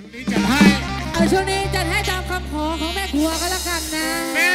ช่วงนี้จัดให้เอาช่วงนี้จัให้ตามคำขอของแม่ครัวก็แล้วกันนะ แม่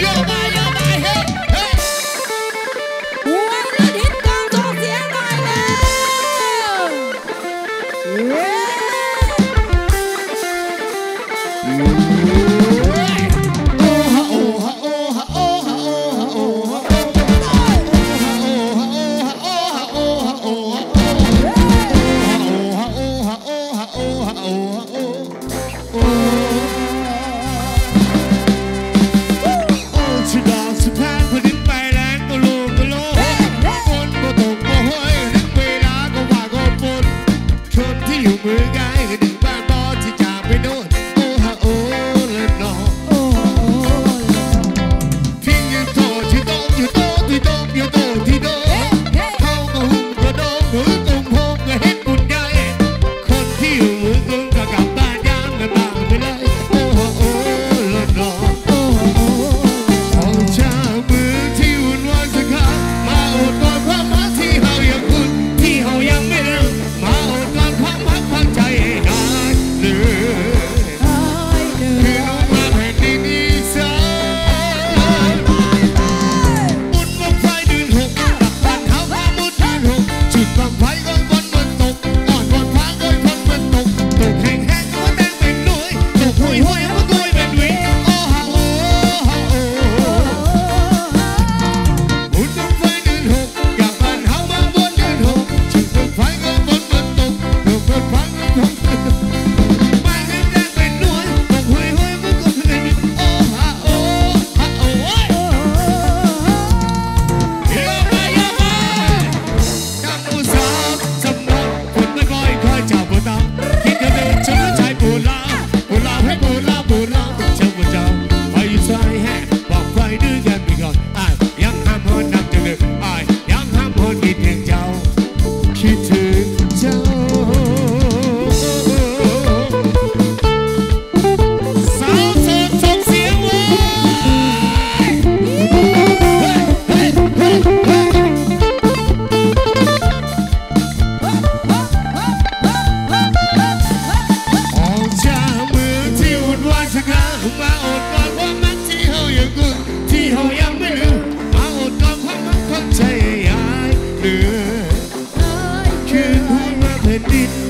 Yeah. nữa Chứ không thể tin